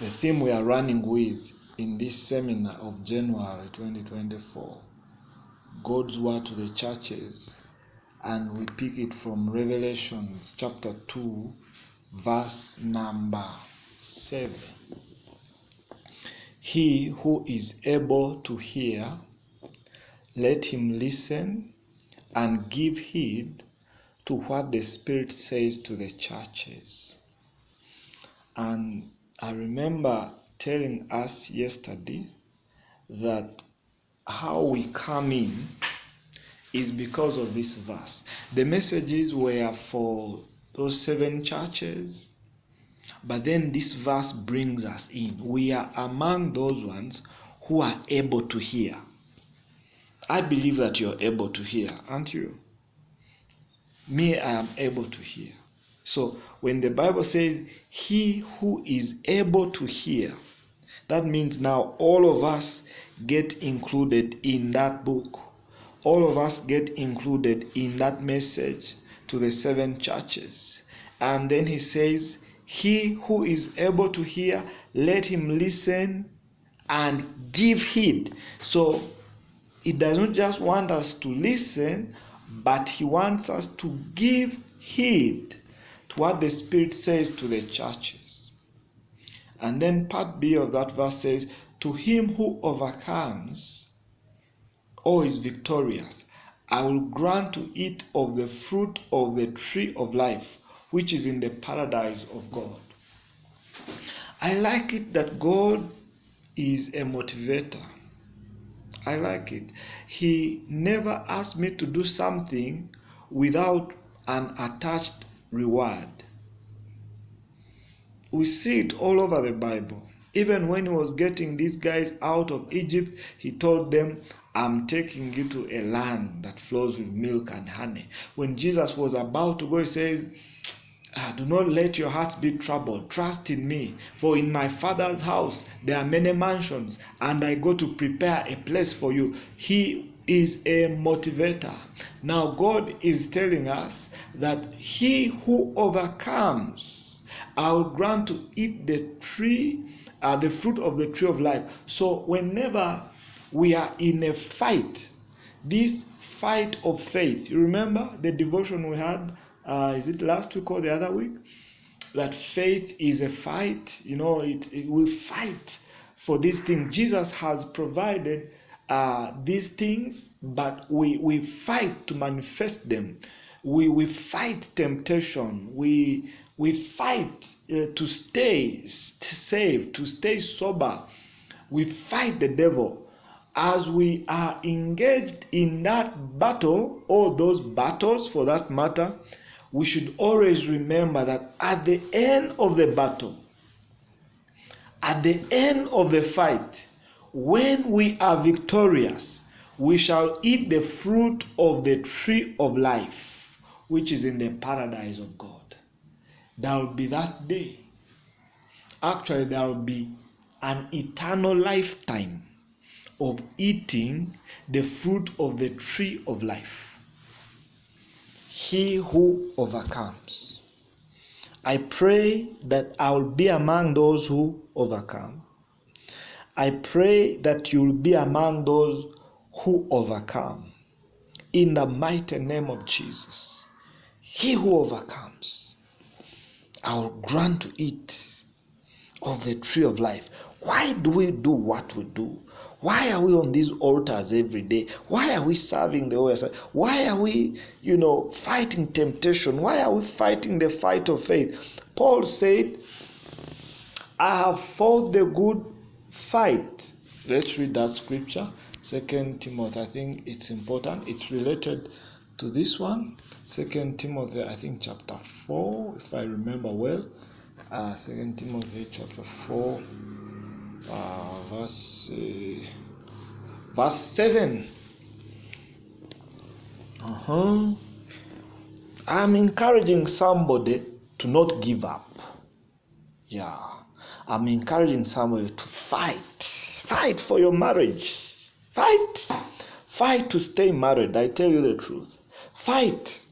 the theme we are running with in this seminar of January 2024 God's Word to the Churches, and we pick it from Revelations chapter 2, verse number 7. He who is able to hear, let him listen and give heed to what the Spirit says to the churches. And I remember telling us yesterday that how we come in is because of this verse. The messages were for those seven churches, but then this verse brings us in. We are among those ones who are able to hear. I believe that you're able to hear, aren't you? Me, I am able to hear. So when the Bible says, He who is able to hear, that means now all of us get included in that book. All of us get included in that message to the seven churches. And then he says, He who is able to hear, let him listen and give heed. So he doesn't just want us to listen, but he wants us to give heed to what the Spirit says to the churches. And then part B of that verse says, To him who overcomes or is victorious, I will grant to eat of the fruit of the tree of life, which is in the paradise of God. I like it that God is a motivator. I like it. He never asked me to do something without an attached reward. We see it all over the Bible. Even when he was getting these guys out of Egypt, he told them, I'm taking you to a land that flows with milk and honey. When Jesus was about to go, he says, ah, Do not let your hearts be troubled. Trust in me. For in my Father's house there are many mansions, and I go to prepare a place for you. He is a motivator. Now, God is telling us that he who overcomes, I will grant to eat the tree, uh, the fruit of the tree of life. So, whenever we are in a fight, this fight of faith, you remember the devotion we had, uh, is it last week or the other week? That faith is a fight, you know, it, it we fight for these things. Jesus has provided uh, these things, but we, we fight to manifest them. We, we fight temptation. We, we fight uh, to stay safe, to stay sober. We fight the devil. As we are engaged in that battle, all those battles for that matter, we should always remember that at the end of the battle, at the end of the fight, when we are victorious, we shall eat the fruit of the tree of life, which is in the paradise of God. There will be that day. Actually, there will be an eternal lifetime of eating the fruit of the tree of life. He who overcomes. I pray that I will be among those who overcome. I pray that you'll be among those who overcome. In the mighty name of Jesus. He who overcomes, I will grant to eat of the tree of life. Why do we do what we do? Why are we on these altars every day? Why are we serving the OSI? Why are we, you know, fighting temptation? Why are we fighting the fight of faith? Paul said, I have fought the good fight. Let's read that scripture. Second Timothy. I think it's important. It's related to this one. Second Timothy, I think chapter 4, if I remember well. Uh, Second Timothy chapter 4, uh, verse, uh, verse 7. Uh-huh. I'm encouraging somebody to not give up. Yeah. I'm encouraging somebody to fight. Fight for your marriage. Fight. Fight to stay married. I tell you the truth. Fight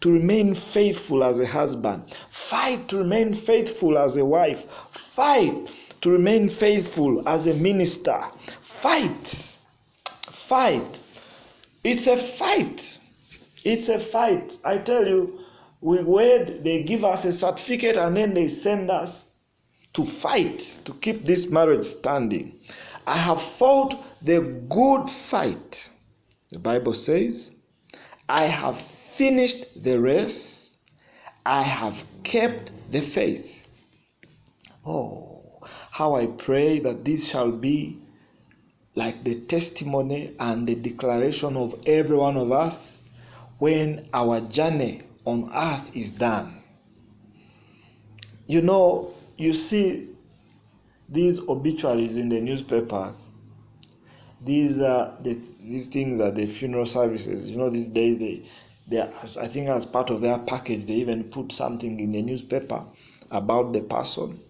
to remain faithful as a husband. Fight to remain faithful as a wife. Fight to remain faithful as a minister. Fight. Fight. It's a fight. It's a fight. I tell you, we wait, they give us a certificate and then they send us to fight to keep this marriage standing. I have fought the good fight. The Bible says, I have finished the race, I have kept the faith. Oh, how I pray that this shall be like the testimony and the declaration of every one of us when our journey on earth is done. You know, you see these obituaries in the newspapers. These are the, these things are the funeral services. You know, these days they they are, I think as part of their package they even put something in the newspaper about the person.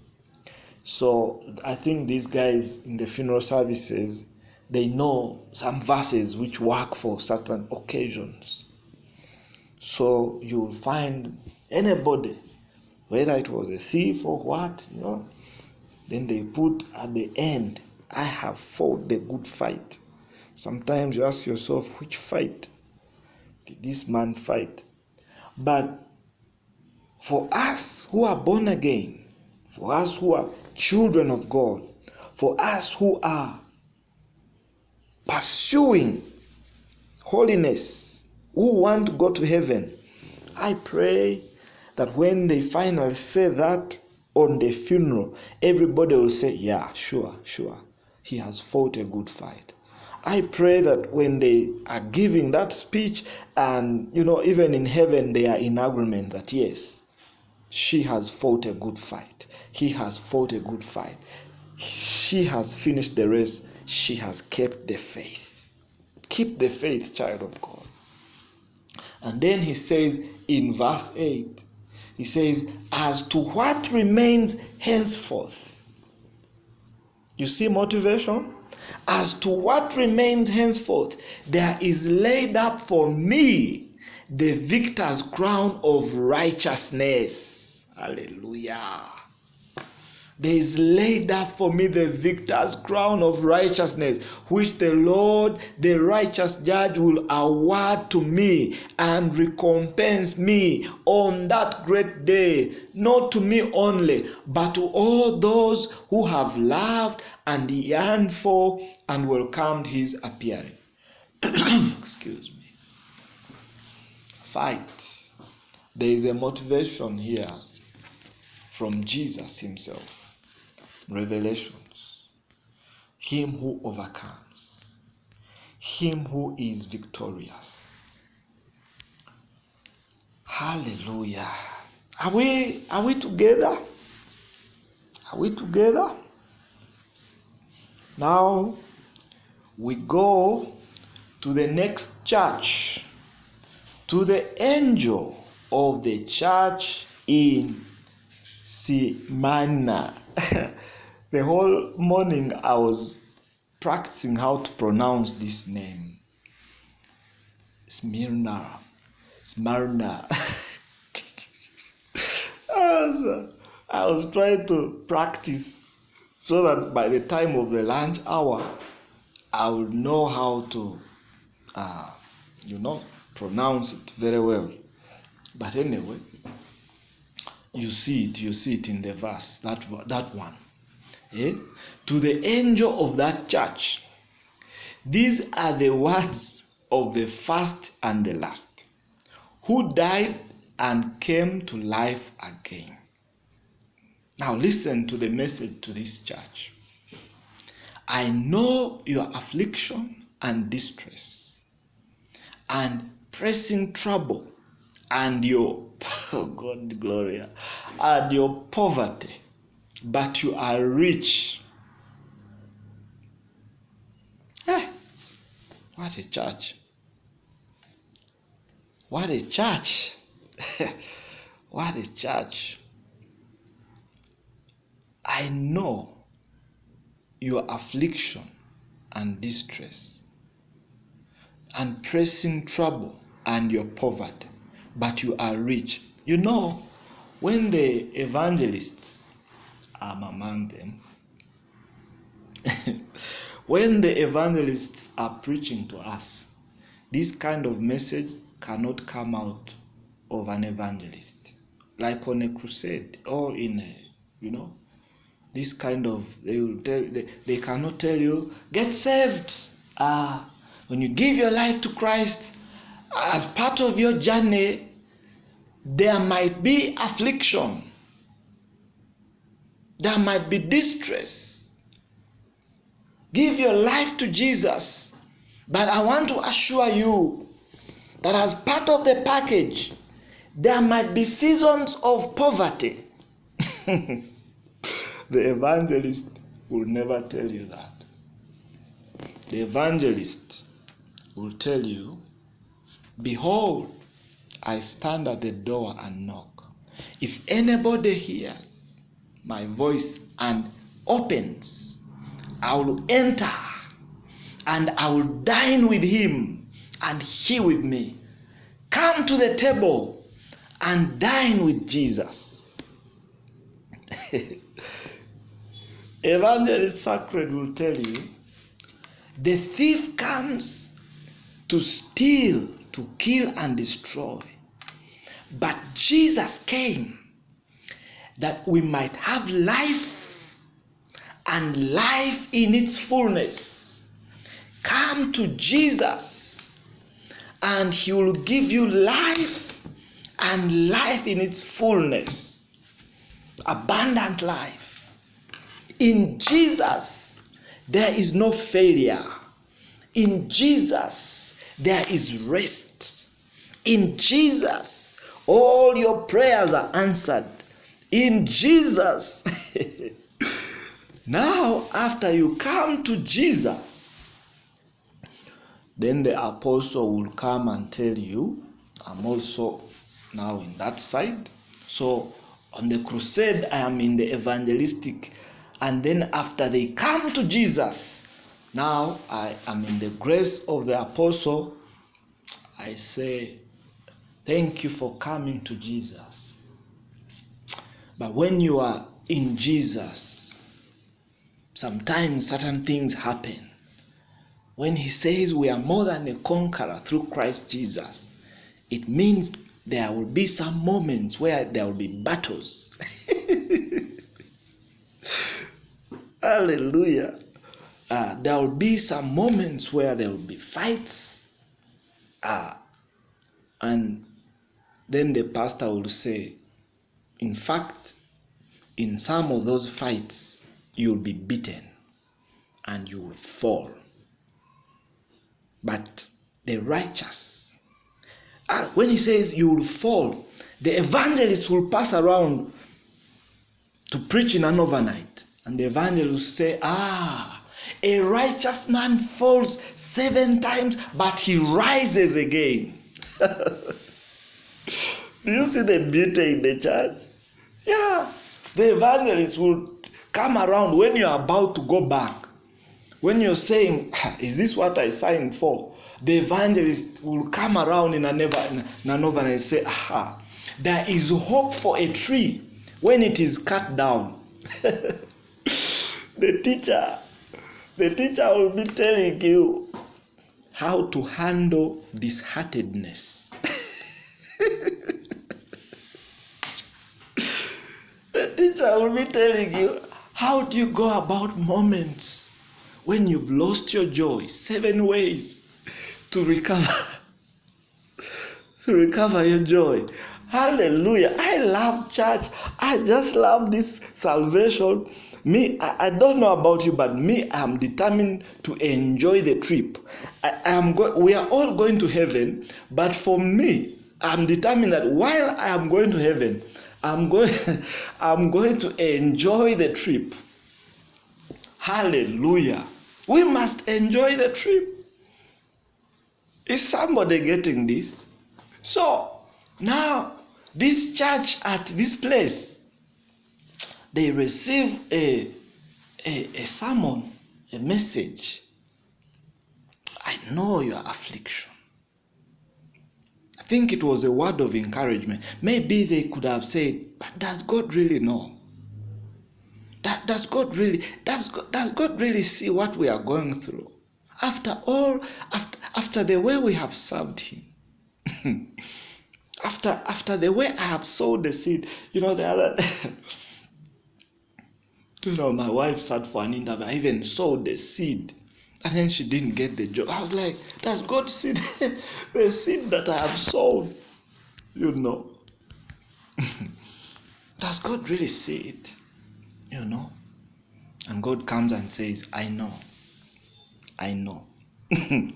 So I think these guys in the funeral services they know some verses which work for certain occasions. So you'll find anybody, whether it was a thief or what, you know, then they put at the end, I have fought the good fight. Sometimes you ask yourself, which fight did this man fight? But for us who are born again, for us who are children of God, for us who are pursuing holiness, who want to go to heaven, I pray that when they finally say that on the funeral, everybody will say, Yeah, sure, sure. He has fought a good fight. I pray that when they are giving that speech, and you know, even in heaven, they are in agreement that yes, she has fought a good fight. He has fought a good fight. She has finished the race. She has kept the faith. Keep the faith, child of God. And then he says in verse 8, he says, As to what remains henceforth. You see motivation? As to what remains henceforth, there is laid up for me the victor's crown of righteousness. Hallelujah. There is laid up for me the victor's crown of righteousness, which the Lord, the righteous judge, will award to me and recompense me on that great day, not to me only, but to all those who have loved and yearned for and welcomed his appearing. Excuse me. Fight. There is a motivation here from Jesus himself. Revelations. Him who overcomes, him who is victorious. Hallelujah. Are we are we together? Are we together? Now we go to the next church, to the angel of the church in Smyrna. the whole morning I was practicing how to pronounce this name. Smyrna. Smyrna. I, was, I was trying to practice so that by the time of the lunch hour, I would know how to, uh, you know, pronounce it very well. But anyway, you see it, you see it in the verse, that, that one. Eh? To the angel of that church, these are the words of the first and the last, who died and came to life again. Now, listen to the message to this church. I know your affliction and distress, and pressing trouble, and your oh God, Gloria, and your poverty, but you are rich. Eh, what a church! What a church! what a church! I know your affliction and distress, and pressing trouble and your poverty, but you are rich. You know, when the evangelists, I'm among them, when the evangelists are preaching to us, this kind of message cannot come out of an evangelist. Like on a crusade or in a, you know, this kind of they will tell they, they cannot tell you get saved. Ah, when you give your life to Christ as part of your journey, there might be affliction. There might be distress. Give your life to Jesus. But I want to assure you that as part of the package, there might be seasons of poverty. the evangelist will never tell you that. The evangelist will tell you, Behold, I stand at the door and knock. If anybody hears my voice and opens, I will enter and I will dine with him and he with me. Come to the table and dine with Jesus. Evangelist Sacred will tell you the thief comes to steal, to kill, and destroy. But Jesus came that we might have life and life in its fullness. Come to Jesus and he will give you life and life in its fullness. Abundant life. In Jesus, there is no failure. In Jesus, there is rest. In Jesus, all your prayers are answered. In Jesus. now, after you come to Jesus, then the apostle will come and tell you, I'm also now in that side. So, on the crusade, I am in the evangelistic and then after they come to Jesus, now I am in the grace of the apostle. I say, Thank you for coming to Jesus. But when you are in Jesus, sometimes certain things happen. When he says we are more than a conqueror through Christ Jesus, it means there will be some moments where there will be battles. Hallelujah. Uh, there will be some moments where there will be fights. Uh, and then the pastor will say, in fact, in some of those fights, you'll be beaten and you will fall. But the righteous, uh, when he says you will fall, the evangelist will pass around to preach in an overnight and the evangelist say, Ah, a righteous man falls seven times, but he rises again. Do you see the beauty in the church? Yeah. The evangelist will come around when you're about to go back. When you're saying, ah, Is this what I signed for? The evangelist will come around in an, overnight and say, Aha, there is hope for a tree when it is cut down. the teacher the teacher will be telling you how to handle disheartedness teacher will be telling you how do you go about moments when you've lost your joy seven ways to recover to recover your joy? Hallelujah. I love church. I just love this salvation. Me I, I don't know about you but me i'm determined to enjoy the trip. I, I am go- we are all going to heaven but for me i'm determined that while i am going to heaven i'm going i'm going to enjoy the trip hallelujah we must enjoy the trip is somebody getting this so now this church at this place they receive a, a, a sermon, a message. I know your affliction. Think it was a word of encouragement. Maybe they could have said, But does God really know? Does God really does God, does God really see what we are going through? After all, after after the way we have served Him, after after the way I have sowed the seed, you know the other. you know, my wife sat for an interview. I even sowed the seed, and then she didn't get the job. I was like, "Does God see the, the seed that I have sown. You know. Does God really see it? You know? And God comes and says, I know. I know.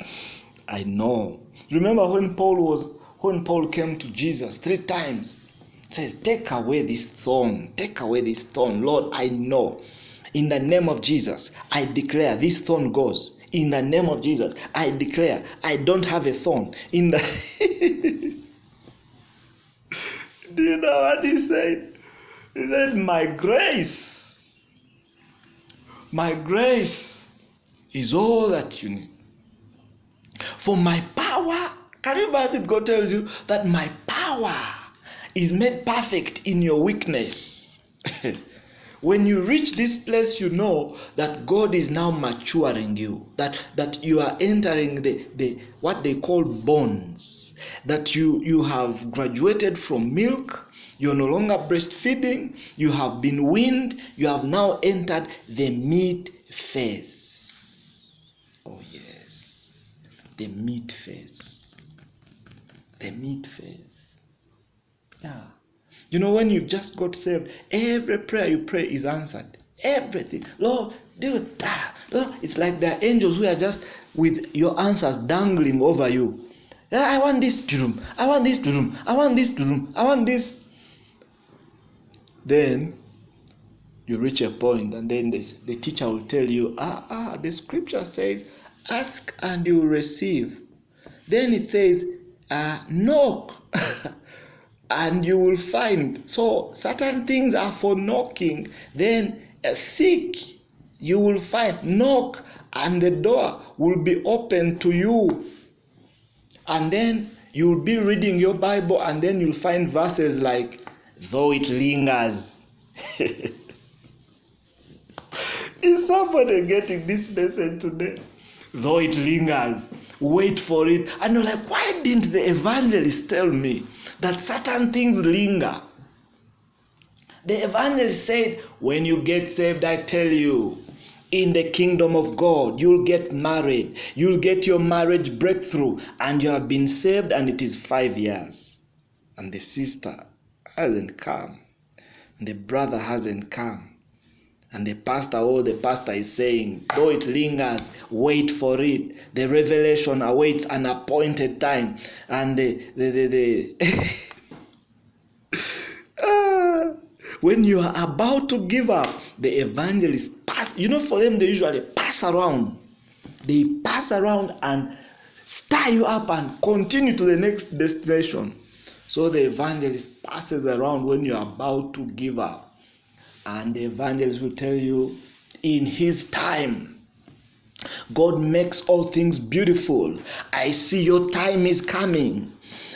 I know. Remember when Paul was when Paul came to Jesus three times, says, Take away this thorn, take away this thorn. Lord, I know. In the name of Jesus, I declare this thorn goes. In the name of Jesus, I declare I don't have a thorn. In the Do you know what he said? He said, My grace, my grace is all that you need. For my power, can you imagine God tells you that my power is made perfect in your weakness? when you reach this place you know that god is now maturing you that that you are entering the, the what they call bonds that you you have graduated from milk you're no longer breastfeeding you have been weaned you have now entered the meat phase. Oh yes. The meat phase. The meat phase. Yeah you know, when you've just got saved, every prayer you pray is answered. Everything. Lord, do Lord, it's like there are angels who are just with your answers dangling over you. I want this room. I want this room. I want this room. I want this. Then you reach a point, and then this, the teacher will tell you, ah, ah, the scripture says, ask and you will receive. Then it says, uh, knock. and you will find. So certain things are for knocking. Then seek, you will find. Knock, and the door will be open to you. And then you'll be reading your Bible, and then you'll find verses like, though it lingers. Is somebody getting this message today? Though it lingers, wait for it. And you're like, why didn't the evangelist tell me? that certain things linger. The evangelist said, When you get saved, I tell you, in the kingdom of God, you'll get married, you'll get your marriage breakthrough, and you have been saved, and it is five years. And the sister hasn't come, and the brother hasn't come. And the pastor, oh, the pastor is saying, though it lingers, wait for it. The revelation awaits an appointed time. And the, the, the, the ah, when you are about to give up, the evangelist pass, you know, for them, they usually pass around. They pass around and stir you up and continue to the next destination. So the evangelist passes around when you are about to give up and the evangelist will tell you in his time god makes all things beautiful. I see your time is coming.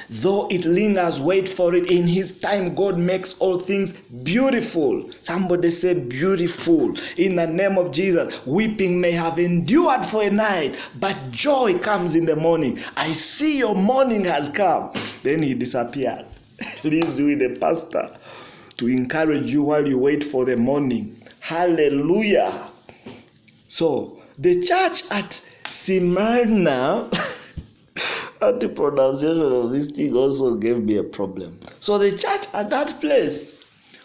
Though it lingers wait for it. In his time god makes all things beautiful. Somebody say beautiful. In the name of jesus weeping may have endured for a night but joy comes in the morning. I see your morning has come. Then he disappears leaves you with the pastor to encourage you while you wait for the morning. Hallelujah. So, the church at Smyrna, the pronunciation of this thing also gave me a problem. So, the church at that place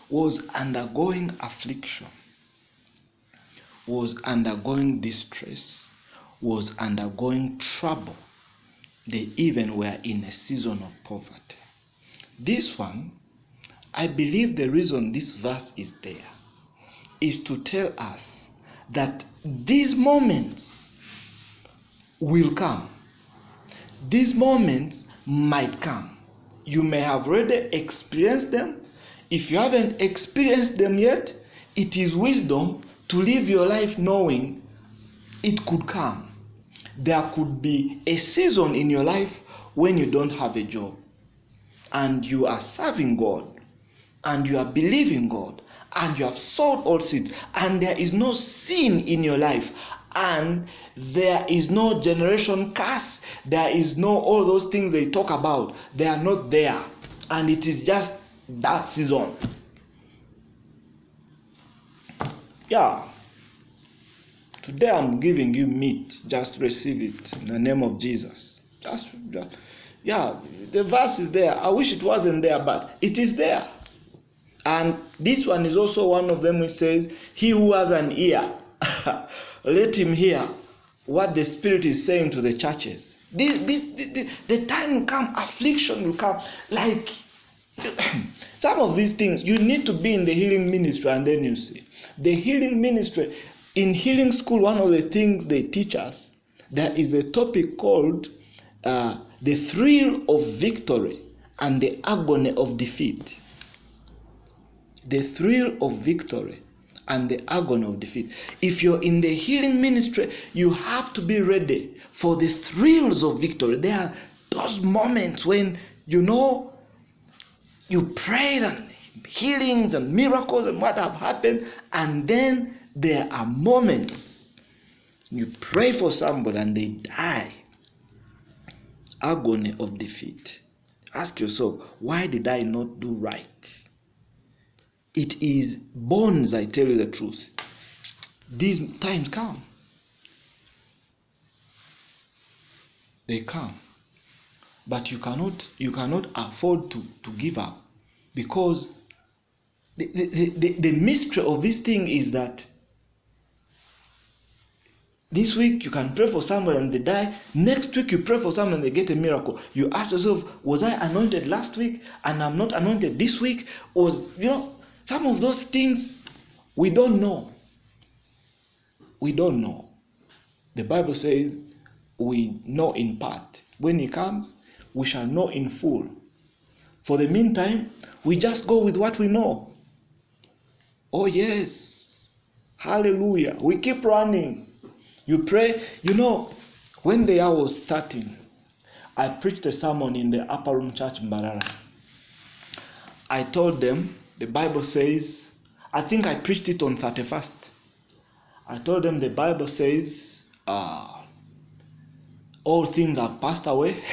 was undergoing affliction, was undergoing distress, was undergoing trouble. They even were in a season of poverty. This one I believe the reason this verse is there is to tell us that these moments will come. These moments might come. You may have already experienced them. If you haven't experienced them yet, it is wisdom to live your life knowing it could come. There could be a season in your life when you don't have a job and you are serving God and you are believing God and you have sowed all seeds, and there is no sin in your life, and there is no generation curse, there is no all those things they talk about, they are not there, and it is just that season. Yeah. Today I'm giving you meat. Just receive it in the name of Jesus. Just yeah, the verse is there. I wish it wasn't there, but it is there. And this one is also one of them which says, He who has an ear, let him hear what the Spirit is saying to the churches. This, this, the, the time will come, affliction will come. Like some of these things, you need to be in the healing ministry, and then you see. The healing ministry, in healing school, one of the things they teach us, there is a topic called uh, the thrill of victory and the agony of defeat. The thrill of victory and the agony of defeat. If you're in the healing ministry, you have to be ready for the thrills of victory. There are those moments when you know you prayed and healings and miracles and what have happened, and then there are moments you pray for somebody and they die. Agony of defeat. Ask yourself, why did I not do right? It is bones, I tell you the truth. These times come. They come. But you cannot you cannot afford to, to give up because the, the, the, the mystery of this thing is that this week you can pray for someone and they die. Next week you pray for someone and they get a miracle. You ask yourself, was I anointed last week and I'm not anointed this week? Was you know some of those things we don't know. We don't know. The Bible says we know in part. When he comes, we shall know in full. For the meantime, we just go with what we know. Oh, yes. Hallelujah. We keep running. You pray. You know, when the hour was starting, I preached a sermon in the Upper Room Church in Mbarara. I told them, the Bible says, I think I preached it on 31st. I told them the Bible says, uh, all things have passed away.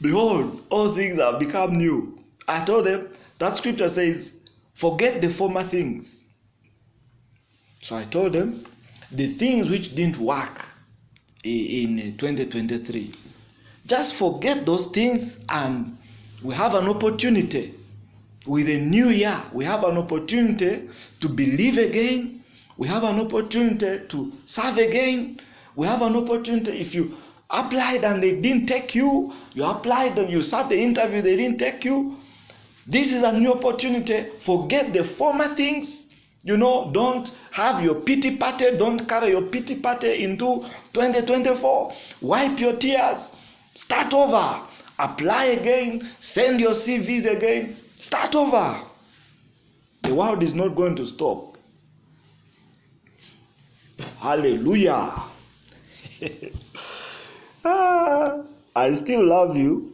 Behold, all things have become new. I told them that scripture says, forget the former things. So I told them the things which didn't work in 2023. Just forget those things and we have an opportunity with a new year. We have an opportunity to believe again. We have an opportunity to serve again. We have an opportunity if you applied and they didn't take you, you applied and you sat the interview, they didn't take you. This is a new opportunity. Forget the former things. You know, don't have your pity party, don't carry your pity party into 2024. Wipe your tears. Start over. Apply again. Send your CVs again. Start over. The world is not going to stop. Hallelujah. ah, I still love you,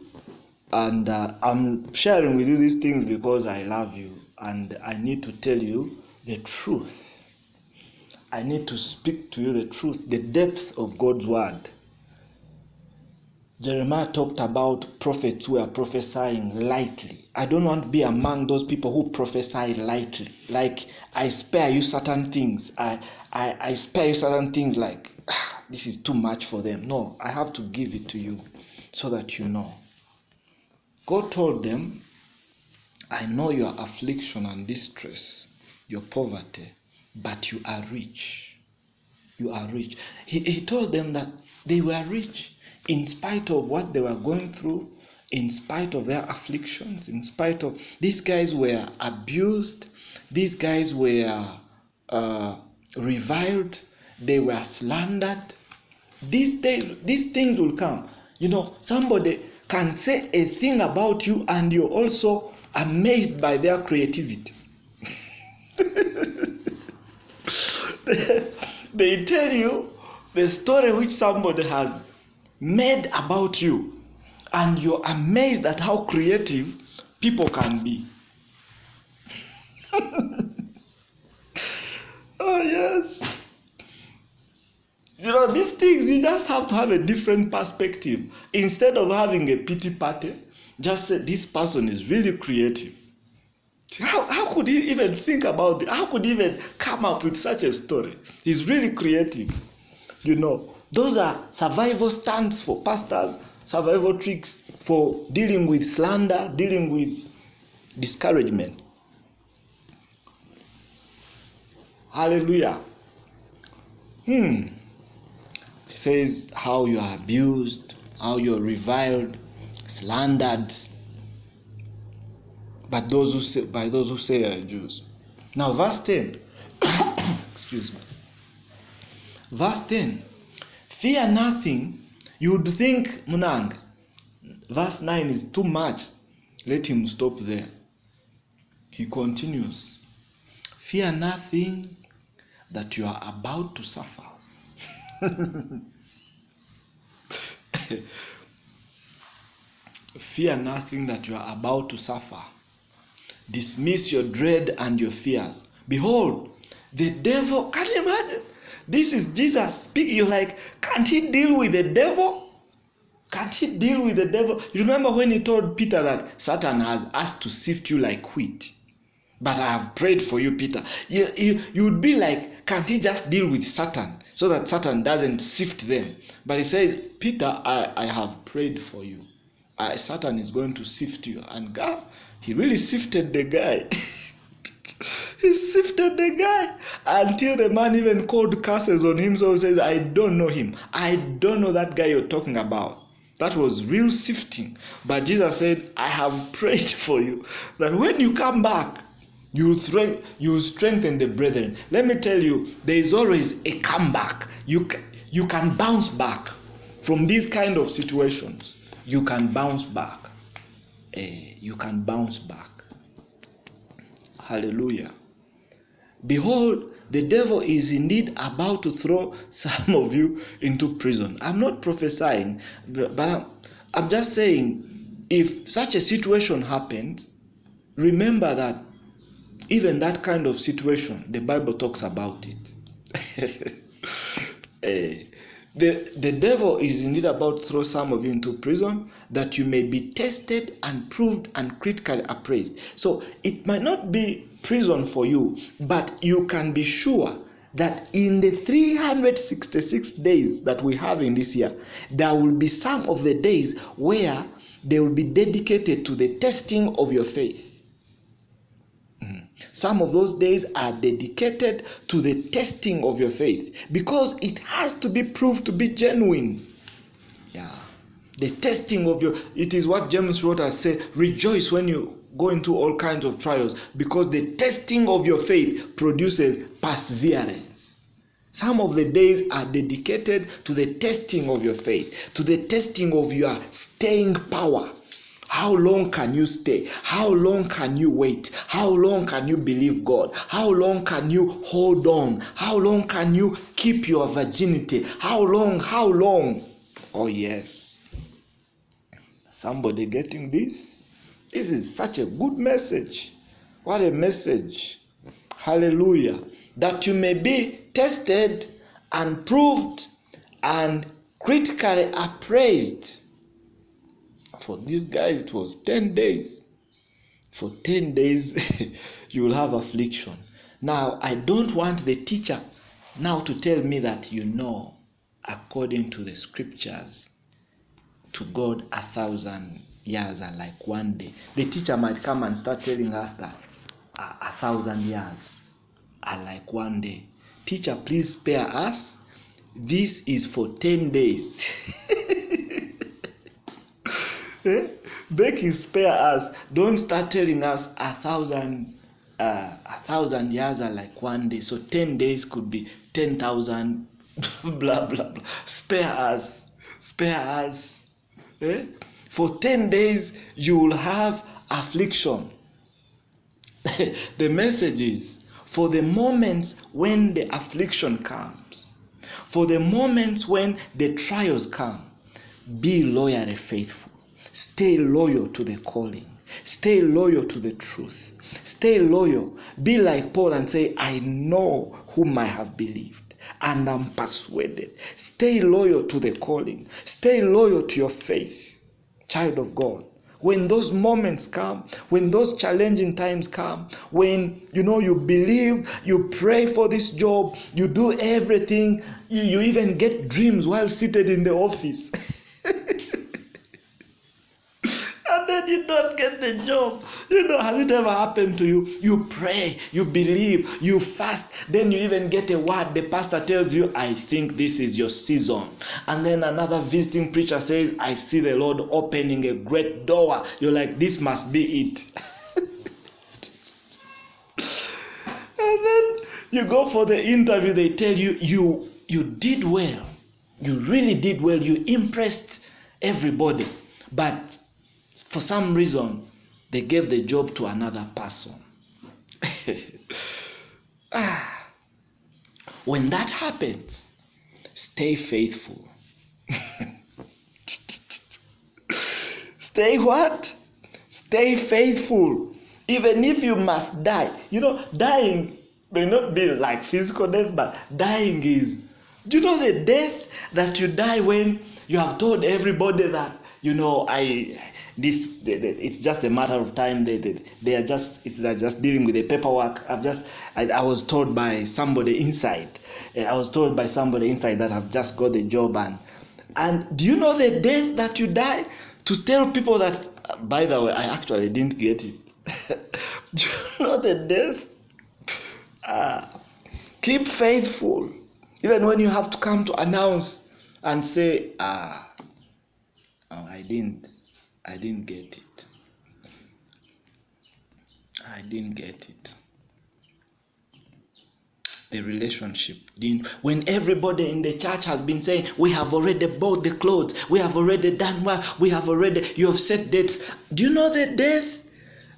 and uh, I'm sharing with you these things because I love you, and I need to tell you the truth. I need to speak to you the truth, the depth of God's word. Jeremiah talked about prophets who are prophesying lightly. I don't want to be among those people who prophesy lightly. Like, I spare you certain things. I, I, I spare you certain things like, ah, this is too much for them. No, I have to give it to you so that you know. God told them, I know your affliction and distress, your poverty, but you are rich. You are rich. He, he told them that they were rich in spite of what they were going through, in spite of their afflictions, in spite of these guys were abused, these guys were uh, reviled, they were slandered. These days, these things will come. You know, somebody can say a thing about you, and you're also amazed by their creativity. they tell you the story which somebody has made about you and you're amazed at how creative people can be oh, yes. You know, these things, you just have to have a different perspective. Instead of having a pity party, just say, this person is really creative. How, how could he even think about it? How could he even come up with such a story? He's really creative. You know, those are survival stunts for pastors, survival tricks for dealing with slander, dealing with discouragement. Hallelujah. Hmm. He says how you are abused, how you're reviled, slandered, but those who say, by those who say are Jews. Now, verse 10. Excuse me. Verse 10. Fear nothing. You would think, Munang, verse 9 is too much. Let him stop there. He continues. Fear nothing that you are about to suffer. Fear nothing that you are about to suffer. Dismiss your dread and your fears. Behold, the devil, can you imagine? This is Jesus speaking. You're like, can't he deal with the devil? Can't he deal with the devil? You remember when he told Peter that Satan has asked to sift you like wheat? But I have prayed for you, Peter. You, you, you would be like, can't he just deal with Satan so that Satan doesn't sift them? But he says, Peter, I, I have prayed for you. I, Satan is going to sift you. And God, he really sifted the guy. he sifted the guy until the man even called curses on him. So he says, I don't know him. I don't know that guy you're talking about. That was real sifting. But Jesus said, I have prayed for you that when you come back, you will you strengthen the brethren. Let me tell you, there is always a comeback. You, you can bounce back from these kind of situations. You can bounce back. Uh, you can bounce back. Hallelujah. Behold, the devil is indeed about to throw some of you into prison. I'm not prophesying, but I'm, I'm just saying if such a situation happens, remember that even that kind of situation, the Bible talks about it. uh, the, the devil is indeed about to throw some of you into prison that you may be tested and proved and critically appraised. So it might not be prison for you, but you can be sure that in the 366 days that we have in this year, there will be some of the days where they will be dedicated to the testing of your faith. Some of those days are dedicated to the testing of your faith because it has to be proved to be genuine. Yeah. The testing of your it is what James wrote as say, rejoice when you go into all kinds of trials because the testing of your faith produces perseverance. Some of the days are dedicated to the testing of your faith, to the testing of your staying power how long can you stay? How long can you wait? How long can you believe God? How long can you hold on? How long can you keep your virginity? How long? How long? Oh, yes. Somebody getting this? This is such a good message. What a message. Hallelujah. That you may be tested and proved and critically appraised for these guys, it was 10 days. For 10 days, you will have affliction. Now, I don't want the teacher now to tell me that you know, according to the scriptures, to God a thousand years are like one day. The teacher might come and start telling us that a, a thousand years are like one day. Teacher, please spare us. This is for 10 days. eh? Spare us. Don't start telling us a thousand uh, a thousand years are like one day. So ten days could be ten thousand blah blah blah. Spare us. Spare us. Eh? For ten days you will have affliction. the message is for the moments when the affliction comes, for the moments when the trials come, be loyal and faithful. Stay loyal to the calling. Stay loyal to the truth. Stay loyal. Be like Paul and say, I know whom I have believed and I'm persuaded. Stay loyal to the calling. Stay loyal to your faith, child of God. When those moments come, when those challenging times come, when you know you believe, you pray for this job, you do everything, you, you even get dreams while seated in the office. you don't get the job. You know, has it ever happened to you? You pray, you believe, you fast, then you even get a word. The pastor tells you, I think this is your season. And then another visiting preacher says, I see the Lord opening a great door. You're like, this must be it. and then you go for the interview, they tell you, you you did well. You really did well. You impressed everybody. But for some reason, they gave the job to another person. ah. When that happens, stay faithful. stay what? Stay faithful. Even if you must die. You know, dying may not be like physical death, but dying is. Do you know the death that you die when you have told everybody that, you know, I this it's just a matter of time. They, they, they are just it's they're just dealing with the paperwork. I've just I, I was told by somebody inside uh, i was told by somebody inside that i've just got the job and and do you know the death that you die? To tell people that uh, by the way i actually didn't get it. Do you know the death uh, keep faithful. Even when you have to come to announce and say ah oh, i didn't I didn't get it. I didn't get it. The relationship didn't. When everybody in the church has been saying, We have already bought the clothes, we have already done well, we have already, you have set dates. Do you know the death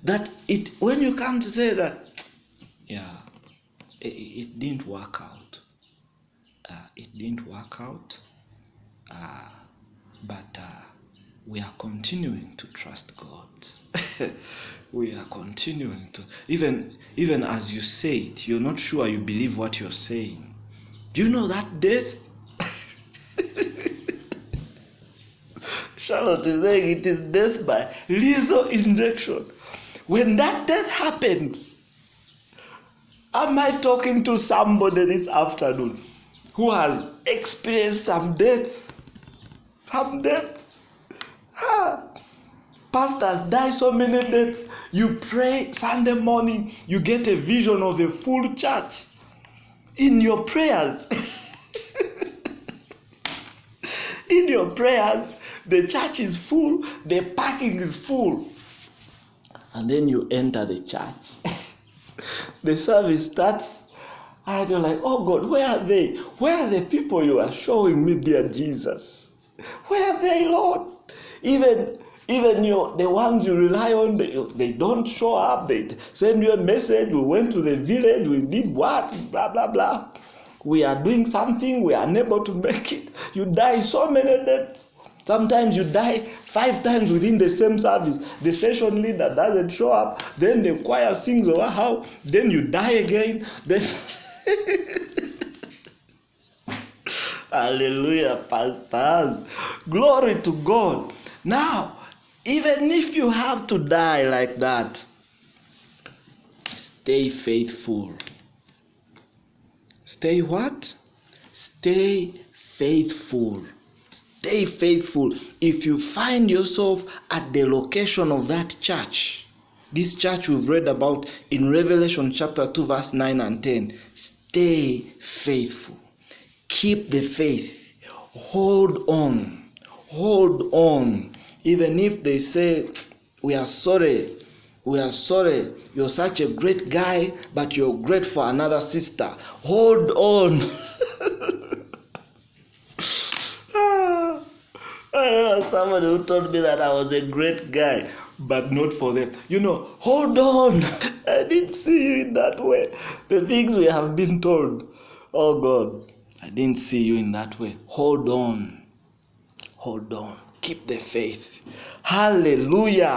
that it, when you come to say that, yeah, it, it didn't work out. Uh, it didn't work out. Uh, but uh, we are continuing to trust God. we are continuing to even even as you say it, you're not sure you believe what you're saying. Do you know that death? Charlotte is saying it is death by lethal injection. When that death happens, am I talking to somebody this afternoon who has experienced some deaths? Some deaths Pastors die so many deaths. You pray Sunday morning, you get a vision of a full church in your prayers. in your prayers, the church is full, the parking is full. And then you enter the church. the service starts, and you're like, oh God, where are they? Where are the people you are showing me, dear Jesus? Where are they, Lord? Even even you the ones you rely on they, they don't show up. They send you a message we went to the village we did what? Blah blah blah. We are doing something we are unable to make it. You die so many deaths. Sometimes you die five times within the same service. The session leader doesn't show up. Then the choir sings over how. Then you die again. Then hallelujah pastors glory to god now, even if you have to die like that, stay faithful. Stay what? Stay faithful. Stay faithful. If you find yourself at the location of that church, this church we've read about in Revelation chapter 2, verse 9 and 10, stay faithful. Keep the faith. Hold on. Hold on even if they say, We are sorry, we are sorry, you're such a great guy, but you're great for another sister. Hold on. Ah, I remember somebody who told me that I was a great guy, but not for them. You know, hold on. I didn't see you in that way. The things we have been told. Oh God, I didn't see you in that way. Hold on. Hold on keep the faith. Hallelujah.